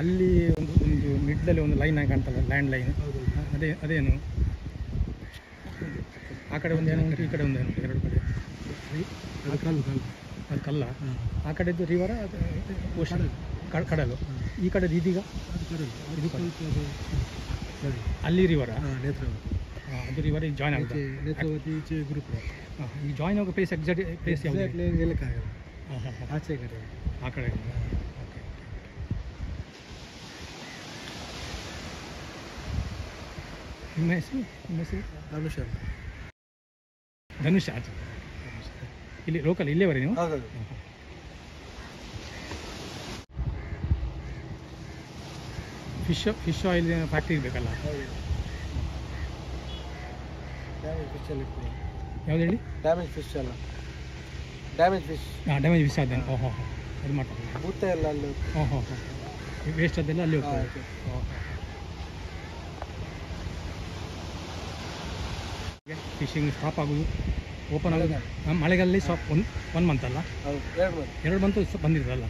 ಅಲ್ಲಿ ಒಂದು ಒಂದು ಮಿಡ್ಲಲ್ಲಿ ಒಂದು ಲೈನ್ ಆಗಿ ಕಾಣ್ತಲ್ಲ ಲ್ಯಾಂಡ್ ಲೈನ್. ಅದೇ ಅದೇನು? ಆ ಕಡೆ ಒಂದು ಏನೋ ಉಂಟು ಈ ಕಡೆ ಒಂದು ಏನು ಎರಡು ಕಡೆ. ಅದು ಕಲ್ಲು ಕಲ್ಲು. ಅದು ಕಲ್ಲ? ಆ ಕಡೆದು ರಿವರ ಓಷನ್ ಕಡಲು. ಈ ಕಡೆದು ಇದೀಗ? ಅಲ್ಲಿ ರಿವರ ಅದು ರಿವರ್ ಈಗ ಜಾಯ್ನ್ ಆಗುತ್ತೆ ಈಚೆ ನೇತ್ರಾವತಿ ಈಚೆ ಗುರುಪುರ. ಈ ಜಾಯ್ನ್ ಆಗೋ ಪ್ಲೇಸ್ ಎಕ್ಸಾಕ್ಟ್ ಪ್ಲೇಸ್ ಯಾವುದು? ಹಾಂ ಹಾಂ. ಆಚೆ ಕಡೆ. ಆ ಕಡೆ. ನಿಮ್ಮ ಹೆಸರು? ನಿಮ್ಮ ಹೆಸರು? ಧನುಷ ಧನುಷ್ ಆಚೆ ಇಲ್ಲಿ ಲೋಕಲ್ ಇಲ್ಲೇ ಬರೀ ನೀವು. ಹೌದು ಫಿಶ್ ಫಿಶ್ ಆಯಿಲ್ ಫ್ಯಾಕ್ಟ್ರಿ ಇರಬೇಕಲ್ಲ? ಡ್ಯಾಮೇಜ್ ಫಿಶ್ ಅಲ್ಲಿ ಯಾವ್ದು ಹೇಳಿ? ಡ್ಯಾಮೇಜ್ ಫಿಶ್ ಅಲ್ಲ ಡ್ಯಾಮೇಜ್ ಫಿಶ್ ಹಾಂ ಡ್ಯಾಮೇಜ್ ಫಿಶ್ ಆದ ಓಹೋ ಹೋ ಅದು ಮಾಡ್ತಾರೆ ಭೂತ ಎಲ್ಲ ಅಲ್ಲಿ ಓಹೋ ಹೋ ವೇಸ್ಟ್ ಅದೆಲ್ಲ ಅಲ್ಲಿ ಹೋಗ್ತದೆ. ಓಹೋ. ಫಿಶಿಂಗ್ ಸ್ಟಾಪ್ ಆಗೋದು ಓಪನ್ ಆಗೋದು. ಮಳೆಗಾಲದಲ್ಲಿ ಸ್ಟಾಪ್ ಒನ್ ಒನ್ ಮಂತ್ ಅಲ್ಲ? ಎರಡು ಮಂತ್ ಬಂದಿರ್ತಲ್ಲ